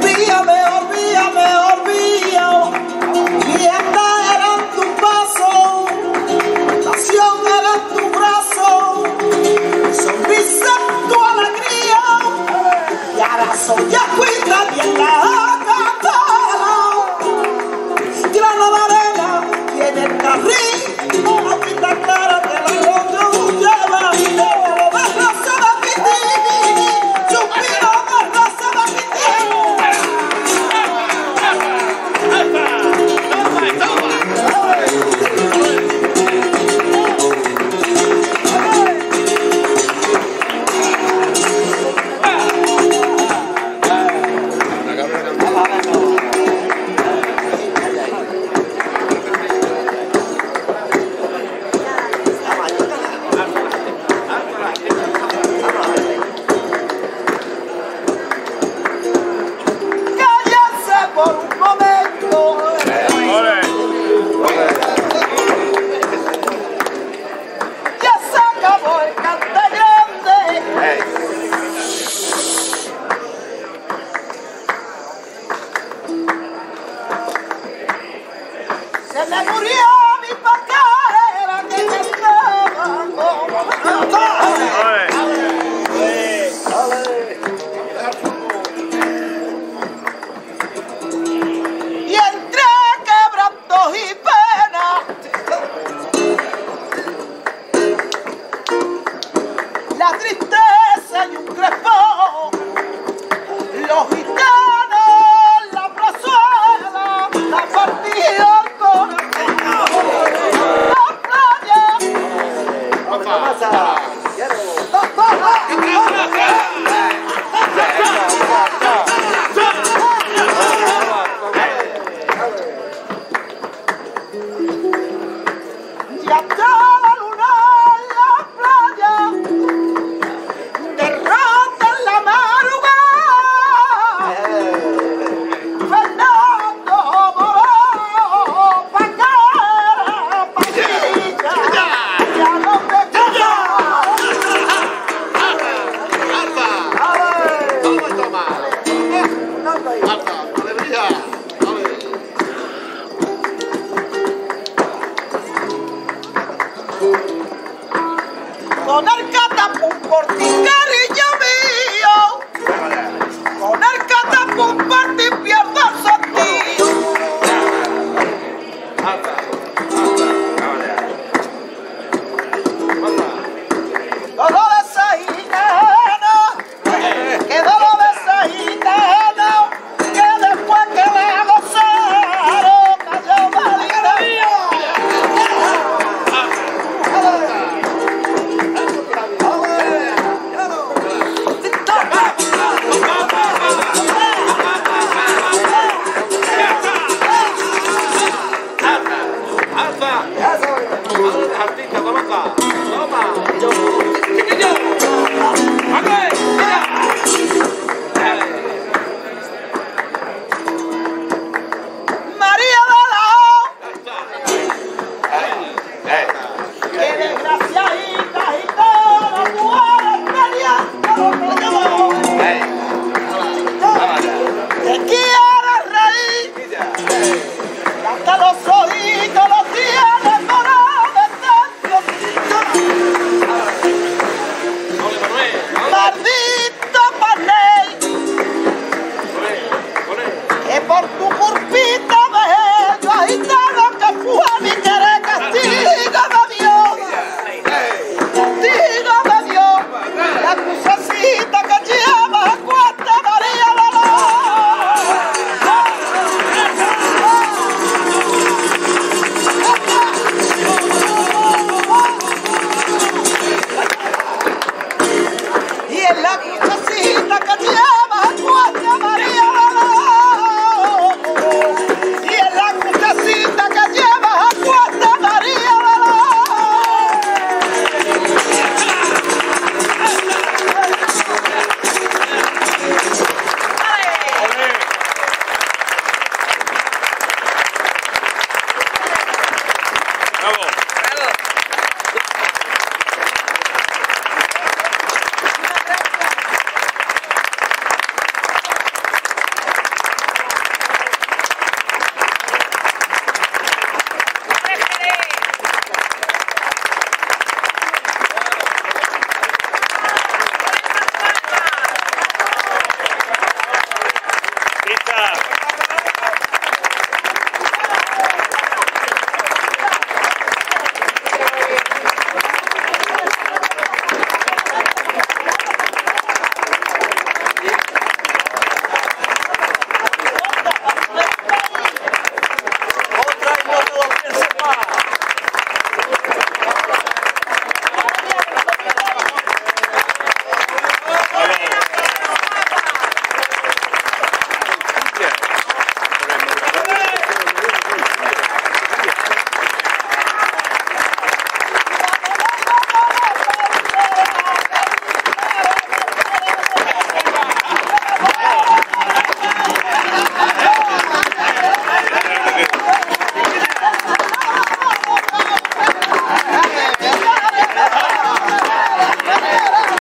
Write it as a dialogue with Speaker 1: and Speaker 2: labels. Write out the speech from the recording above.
Speaker 1: be the Cadê?